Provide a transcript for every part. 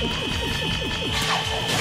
Unexpected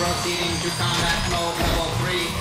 Proceeding to combat mode level 3.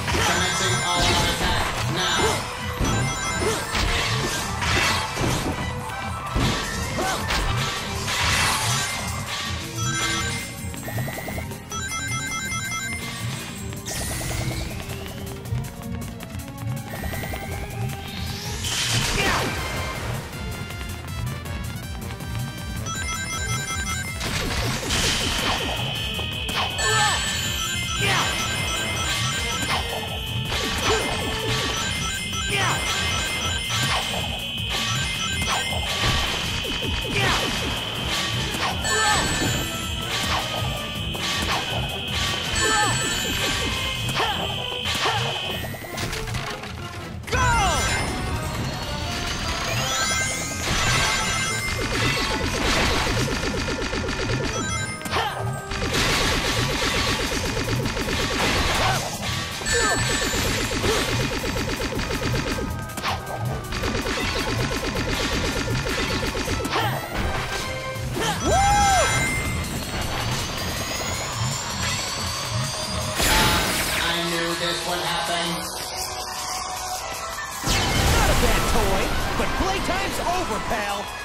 Playtime's over, pal.